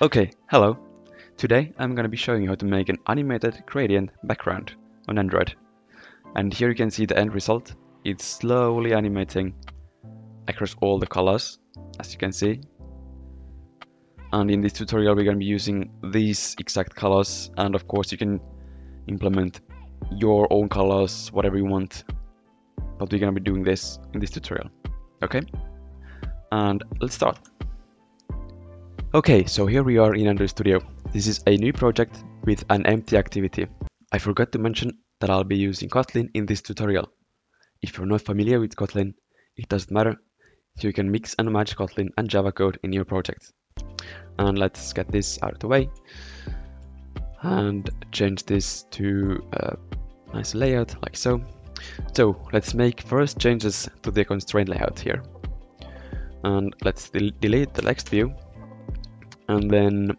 Okay, hello. Today I'm gonna be showing you how to make an animated gradient background on Android. And here you can see the end result. It's slowly animating across all the colors, as you can see. And in this tutorial we're gonna be using these exact colors and of course you can implement your own colors, whatever you want. But we're gonna be doing this in this tutorial. Okay? And let's start. Okay, so here we are in Android Studio. This is a new project with an empty activity. I forgot to mention that I'll be using Kotlin in this tutorial. If you're not familiar with Kotlin, it doesn't matter. You can mix and match Kotlin and Java code in your project. And let's get this out of the way and change this to a nice layout like so. So let's make first changes to the constraint layout here. And let's del delete the text view and then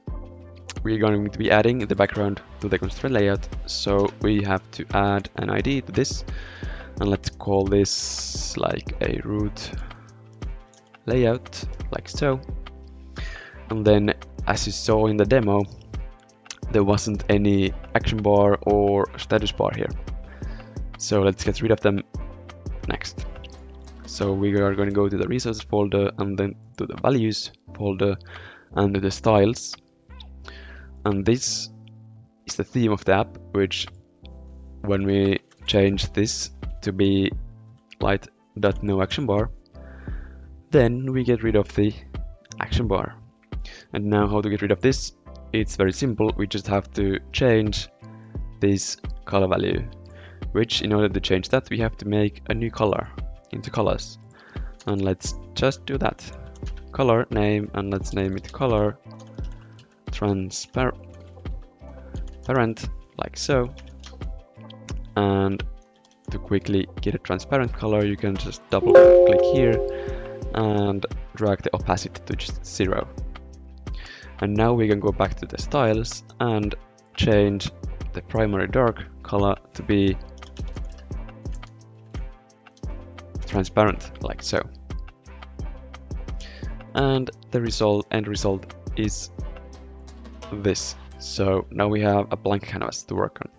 we're going to be adding the background to the constraint layout. So we have to add an id to this and let's call this like a root layout like so. And then as you saw in the demo there wasn't any action bar or status bar here. So let's get rid of them next. So we are going to go to the resources folder and then to the values folder under the styles. And this is the theme of the app which when we change this to be light dot no action bar then we get rid of the action bar. And now how to get rid of this? It's very simple. We just have to change this color value which in order to change that we have to make a new color into colors. And let's just do that color name and let's name it color transparent like so. And to quickly get a transparent color you can just double click here and drag the opacity to just zero. And now we can go back to the styles and change the primary dark color to be transparent like so and the result end result is this. So now we have a blank canvas to work on.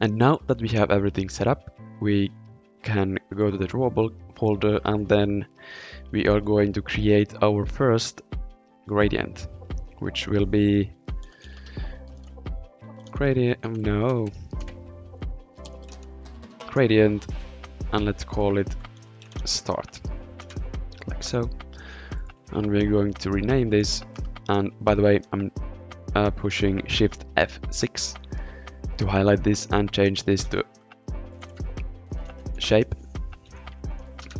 And now that we have everything set up we can go to the drawable folder and then we are going to create our first gradient which will be gradient oh no gradient and let's call it start like so and we're going to rename this. And by the way I'm uh, pushing shift F6 to highlight this and change this to shape.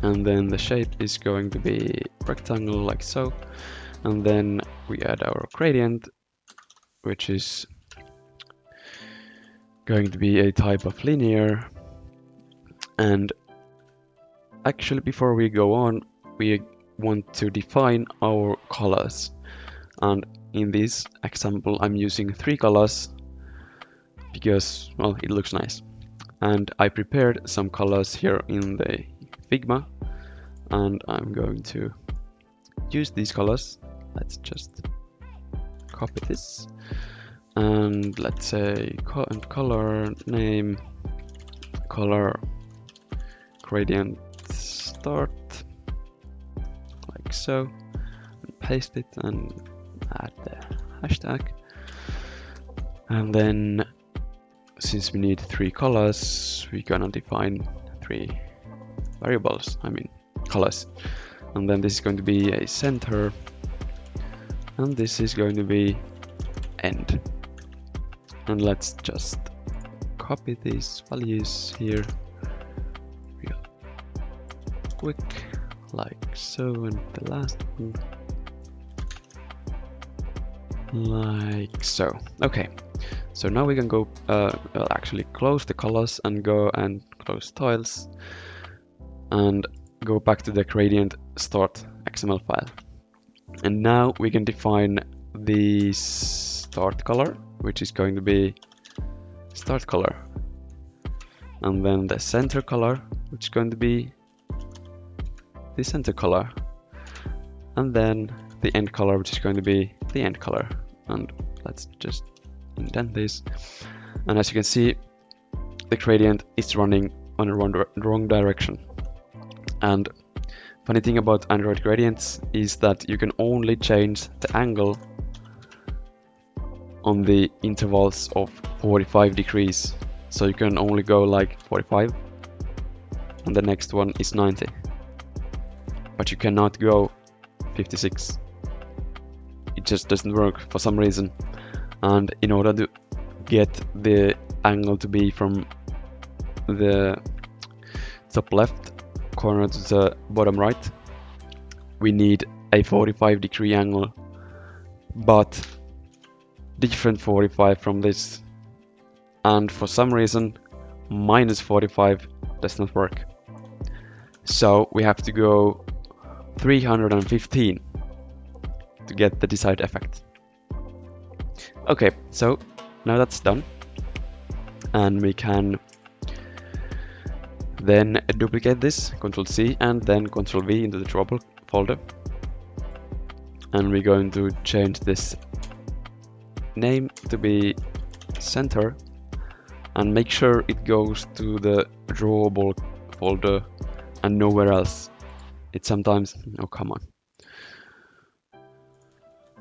And then the shape is going to be rectangle like so. And then we add our gradient which is going to be a type of linear. And actually before we go on we want to define our colors. And in this example I'm using three colors because well it looks nice. And I prepared some colors here in the Figma and I'm going to use these colors. Let's just copy this. And let's say color name color gradient start like so and paste it and add the hashtag. And then since we need three colors we're gonna define three variables I mean colors. And then this is going to be a center and this is going to be end. And let's just copy these values here real quick like so and the last one. Like so. Okay. So now we can go uh, well, actually close the colors and go and close styles and go back to the gradient start xml file. And now we can define the start color which is going to be start color. And then the center color which is going to be the center color and then the end color which is going to be the end color. And let's just indent this. And as you can see the gradient is running on the wrong, wrong direction. And funny thing about Android gradients is that you can only change the angle on the intervals of 45 degrees. So you can only go like 45 and the next one is 90 but you cannot go 56 it just doesn't work for some reason. And in order to get the angle to be from the top left corner to the bottom right we need a 45 degree angle. But different 45 from this. And for some reason minus 45 does not work. So we have to go 315 to get the desired effect. Okay so now that's done and we can then duplicate this Ctrl C and then Ctrl V into the drawable folder. And we're going to change this name to be center and make sure it goes to the drawable folder and nowhere else it sometimes oh come on.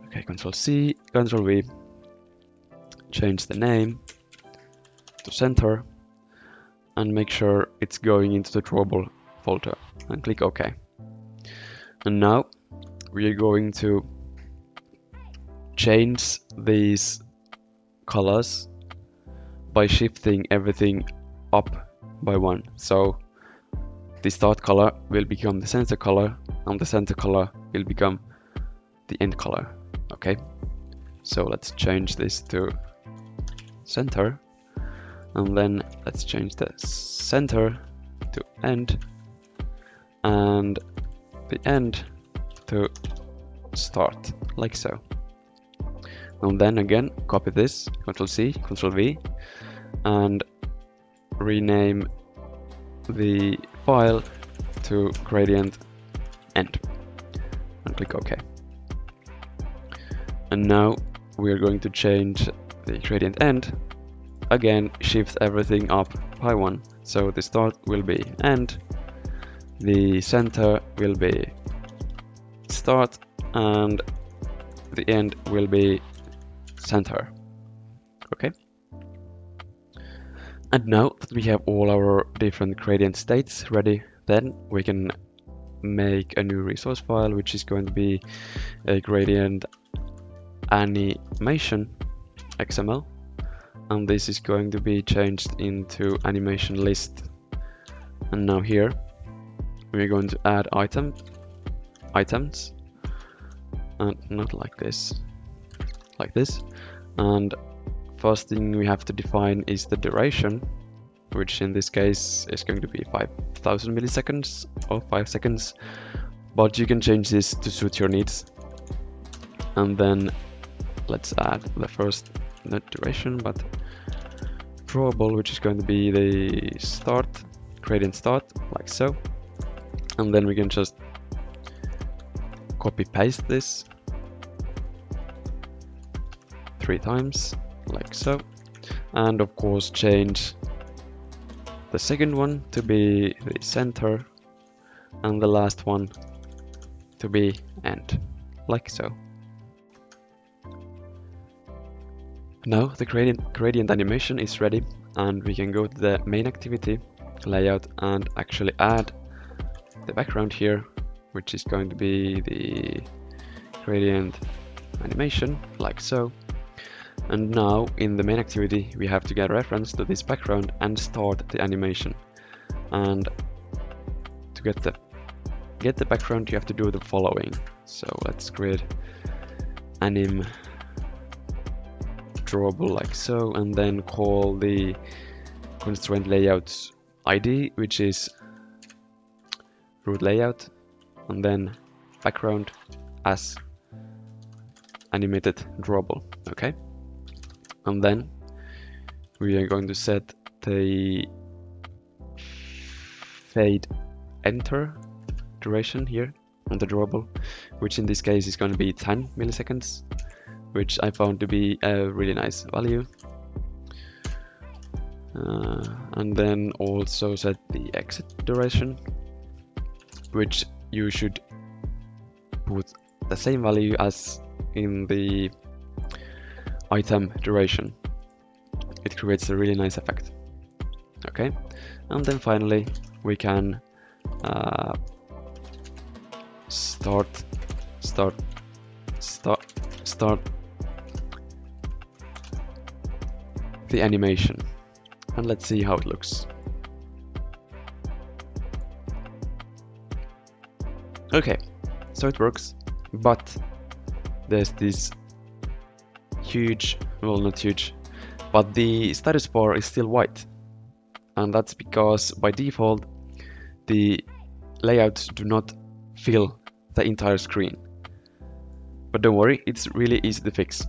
Okay control C control V. Change the name to center and make sure it's going into the drawable folder and click OK. And now we are going to change these colors by shifting everything up by one. So the start color will become the center color and the center color will become the end color. Okay, so let's change this to center and then let's change the center to end and the end to start like so and then again copy this Ctrl C Ctrl V and rename the file to gradient end and click OK and now we are going to change the gradient end again shift everything up by one so the start will be end the center will be start and the end will be center. Okay. And now that we have all our different gradient states ready, then we can make a new resource file, which is going to be a gradient animation XML. And this is going to be changed into animation list. And now here, we're going to add item, items, and not like this, like this and first thing we have to define is the duration which in this case is going to be 5000 milliseconds or 5 seconds. But you can change this to suit your needs. And then let's add the first not duration but drawable which is going to be the start gradient start like so. And then we can just copy paste this three times like so. And of course change the second one to be the center and the last one to be end like so. Now the gradient, gradient animation is ready and we can go to the main activity layout and actually add the background here which is going to be the gradient animation like so and now in the main activity we have to get reference to this background and start the animation. And to get the get the background you have to do the following. So let's create anim drawable like so and then call the constraint layout id which is root layout and then background as animated drawable okay and then we are going to set the fade enter duration here on the drawable, which in this case is going to be 10 milliseconds, which I found to be a really nice value. Uh, and then also set the exit duration, which you should put the same value as in the item duration. It creates a really nice effect. Okay, and then finally we can uh, start, start, start, start the animation and let's see how it looks. Okay, so it works, but there's this huge, well not huge, but the status bar is still white. And that's because by default, the layouts do not fill the entire screen. But don't worry, it's really easy to fix.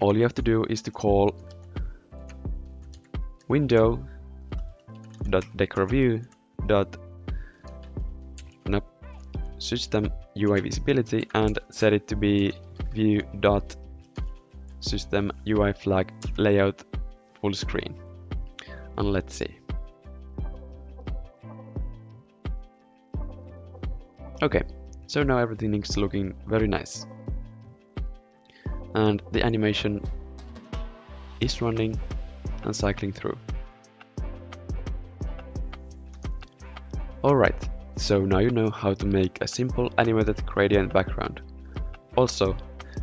All you have to do is to call window dot decor view dot nope, system UI visibility and set it to be view dot system UI flag layout full screen. And let's see. Okay so now everything is looking very nice. And the animation is running and cycling through. Alright so now you know how to make a simple animated gradient background. Also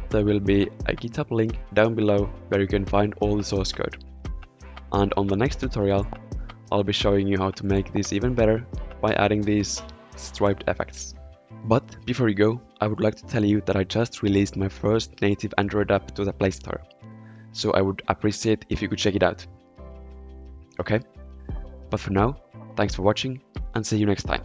there will be a GitHub link down below where you can find all the source code. And on the next tutorial, I'll be showing you how to make this even better by adding these striped effects. But before you go, I would like to tell you that I just released my first native Android app to the Play Store. So I would appreciate if you could check it out. Okay? But for now, thanks for watching and see you next time.